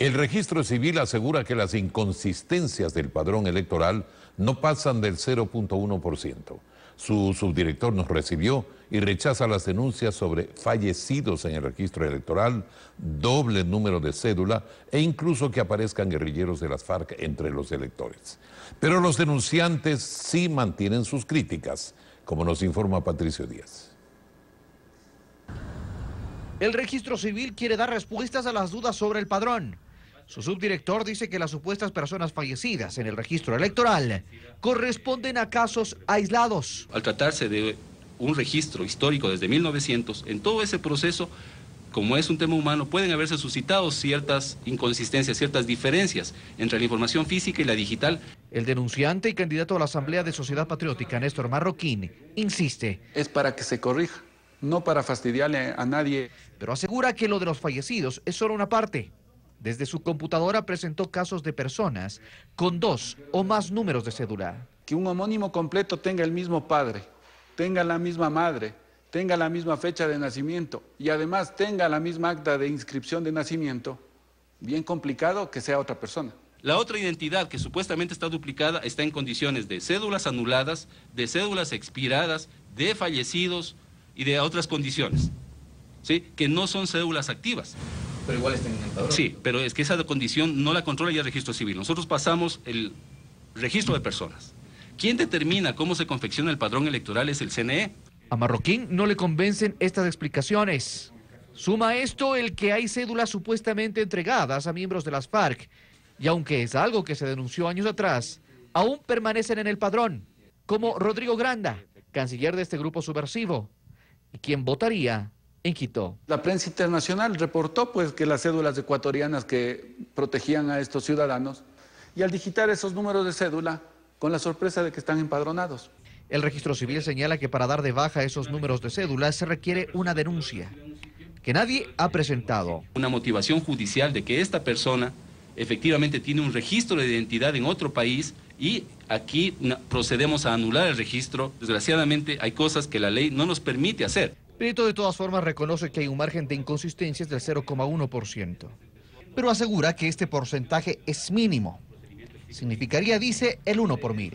El registro civil asegura que las inconsistencias del padrón electoral no pasan del 0.1%. Su subdirector nos recibió y rechaza las denuncias sobre fallecidos en el registro electoral, doble número de cédula e incluso que aparezcan guerrilleros de las FARC entre los electores. Pero los denunciantes sí mantienen sus críticas, como nos informa Patricio Díaz. El registro civil quiere dar respuestas a las dudas sobre el padrón. Su subdirector dice que las supuestas personas fallecidas en el registro electoral corresponden a casos aislados. Al tratarse de un registro histórico desde 1900, en todo ese proceso, como es un tema humano, pueden haberse suscitado ciertas inconsistencias, ciertas diferencias entre la información física y la digital. El denunciante y candidato a la Asamblea de Sociedad Patriótica, Néstor Marroquín, insiste. Es para que se corrija no para fastidiarle a nadie. Pero asegura que lo de los fallecidos es solo una parte. Desde su computadora presentó casos de personas con dos o más números de cédula. Que un homónimo completo tenga el mismo padre, tenga la misma madre, tenga la misma fecha de nacimiento y además tenga la misma acta de inscripción de nacimiento, bien complicado que sea otra persona. La otra identidad que supuestamente está duplicada está en condiciones de cédulas anuladas, de cédulas expiradas, de fallecidos, y de otras condiciones, ¿sí? que no son cédulas activas. Pero igual están en el padrón. Sí, pero es que esa condición no la controla ya el registro civil. Nosotros pasamos el registro de personas. ¿Quién determina cómo se confecciona el padrón electoral es el CNE? A Marroquín no le convencen estas explicaciones. Suma esto el que hay cédulas supuestamente entregadas a miembros de las FARC, y aunque es algo que se denunció años atrás, aún permanecen en el padrón, como Rodrigo Granda, canciller de este grupo subversivo, y quién votaría en Quito. La prensa internacional reportó pues que las cédulas ecuatorianas que protegían a estos ciudadanos y al digitar esos números de cédula con la sorpresa de que están empadronados. El registro civil señala que para dar de baja esos números de cédula se requiere una denuncia que nadie ha presentado. Una motivación judicial de que esta persona efectivamente tiene un registro de identidad en otro país y aquí procedemos a anular el registro. Desgraciadamente hay cosas que la ley no nos permite hacer. Perito de todas formas reconoce que hay un margen de inconsistencias del 0,1%, pero asegura que este porcentaje es mínimo. Significaría, dice, el 1 por mil.